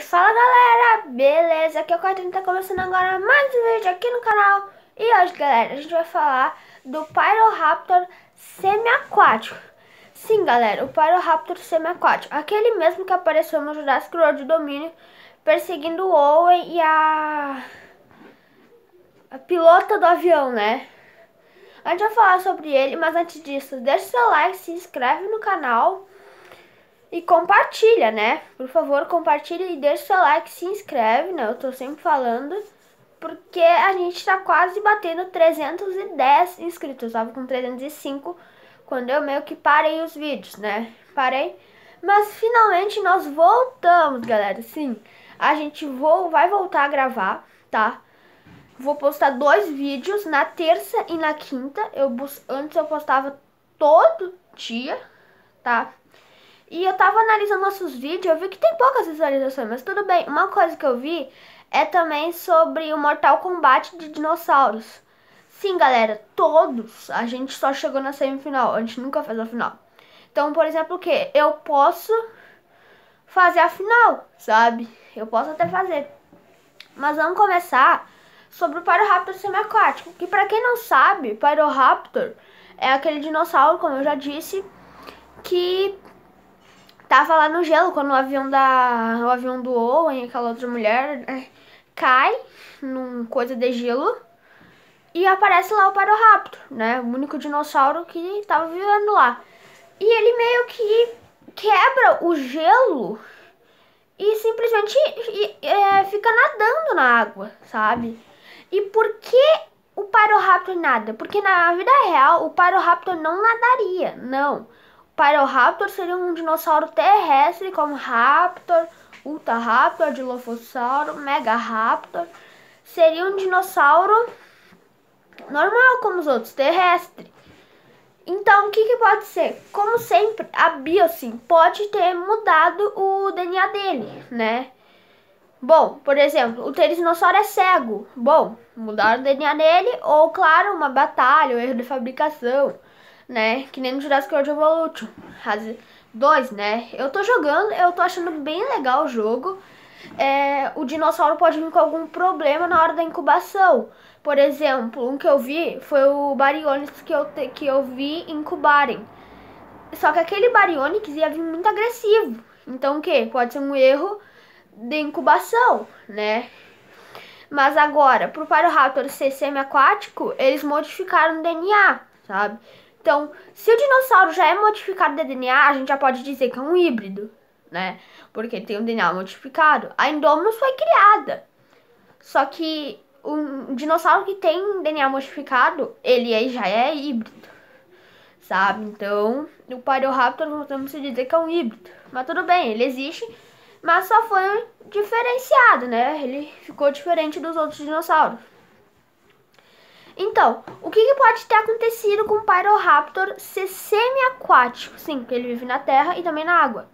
fala galera, beleza? Aqui é o Caetano, tá começando agora mais um vídeo aqui no canal. E hoje galera, a gente vai falar do Pyroraptor semi-aquático. Sim galera, o Pyroraptor semi-aquático. Aquele mesmo que apareceu no Jurassic World Domínio Perseguindo o Owen e a... A pilota do avião, né? A gente vai falar sobre ele, mas antes disso, deixa seu like, se inscreve no canal e compartilha, né? Por favor, compartilha e deixa seu like, se inscreve, né? Eu tô sempre falando. Porque a gente tá quase batendo 310 inscritos. tava com 305 quando eu meio que parei os vídeos, né? Parei. Mas finalmente nós voltamos, galera. Sim, a gente vou, vai voltar a gravar, tá? Vou postar dois vídeos na terça e na quinta. Eu, antes eu postava todo dia, tá? E eu tava analisando nossos vídeos, eu vi que tem poucas visualizações, mas tudo bem. Uma coisa que eu vi é também sobre o Mortal Kombat de dinossauros. Sim, galera, todos. A gente só chegou na semifinal, a gente nunca fez a final. Então, por exemplo, o que? Eu posso fazer a final, sabe? Eu posso até fazer. Mas vamos começar sobre o Pyroraptor semiaquático. Que pra quem não sabe, Pyroraptor é aquele dinossauro, como eu já disse, que tava lá no gelo quando o avião da. O avião do Owen, aquela outra mulher, é, cai num coisa de gelo. E aparece lá o Paroraptor, né? O único dinossauro que tava vivendo lá. E ele meio que quebra o gelo e simplesmente é, fica nadando na água, sabe? E por que o Pyroraptor nada? Porque na vida real o Pyroraptor não nadaria, não. Pyroraptor seria um dinossauro terrestre como Raptor, Utahraptor, Dilophosaurus, Megaraptor. Seria um dinossauro normal como os outros, terrestre. Então, o que, que pode ser? Como sempre, a Biosyn pode ter mudado o DNA dele, né? Bom, por exemplo, o Pteronossauro é cego. Bom, mudaram o DNA dele, ou claro, uma batalha, um erro de fabricação né? Que nem no Jurassic World Evolution. As dois, né? Eu tô jogando, eu tô achando bem legal o jogo. É, o dinossauro pode vir com algum problema na hora da incubação. Por exemplo, um que eu vi foi o Baryonyx que eu, te, que eu vi incubarem. Só que aquele Baryonyx ia vir muito agressivo. Então o que? Pode ser um erro de incubação, né? Mas agora, pro Pyroraptor ser semi-aquático, eles modificaram o DNA, sabe? Então, se o dinossauro já é modificado de DNA, a gente já pode dizer que é um híbrido, né? Porque tem um DNA modificado. A Indominus foi criada. Só que um dinossauro que tem DNA modificado, ele já é híbrido, sabe? Então, o Pyroraptor, vamos dizer que é um híbrido. Mas tudo bem, ele existe, mas só foi diferenciado, né? Ele ficou diferente dos outros dinossauros. Então, o que, que, pode ter acontecido com o Pyroraptor ser semi-aquático? Sim, porque ele vive na terra e também na água.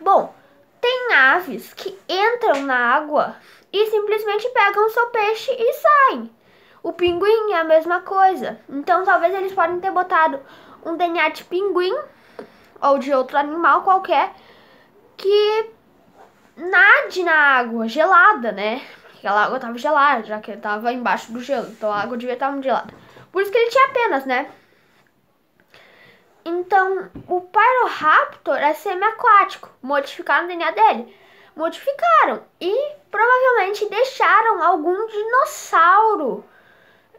Bom, tem aves que entram na água e simplesmente pegam o seu peixe e saem. O pinguim é a mesma coisa. Então, talvez eles podem ter botado um DNA de pinguim ou de outro animal qualquer que nade na água gelada, né? Aquela água tava gelada, já que ele tava embaixo do gelo. Então a água devia estar muito gelada. Por isso que ele tinha penas, né? Então, o Pyroraptor é semi-aquático. Modificaram o DNA dele. Modificaram. E provavelmente deixaram algum dinossauro.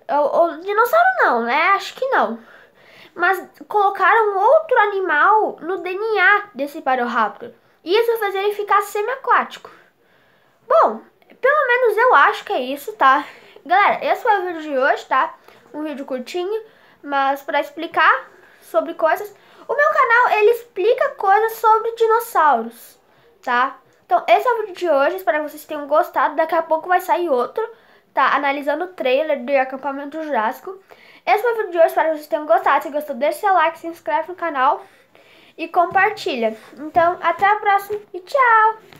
Ou, ou, dinossauro não, né? Acho que não. Mas colocaram outro animal no DNA desse Pyroraptor. Isso fez ele ficar semi-aquático. Bom, pelo menos eu acho que é isso, tá? Galera, esse foi o vídeo de hoje, tá? Um vídeo curtinho, mas pra explicar sobre coisas. O meu canal, ele explica coisas sobre dinossauros, tá? Então, esse é o vídeo de hoje, espero que vocês tenham gostado. Daqui a pouco vai sair outro, tá? Analisando o trailer do acampamento jurássico. Esse foi o vídeo de hoje, espero que vocês tenham gostado. Se gostou, deixa seu like, se inscreve no canal e compartilha. Então, até a próxima e tchau!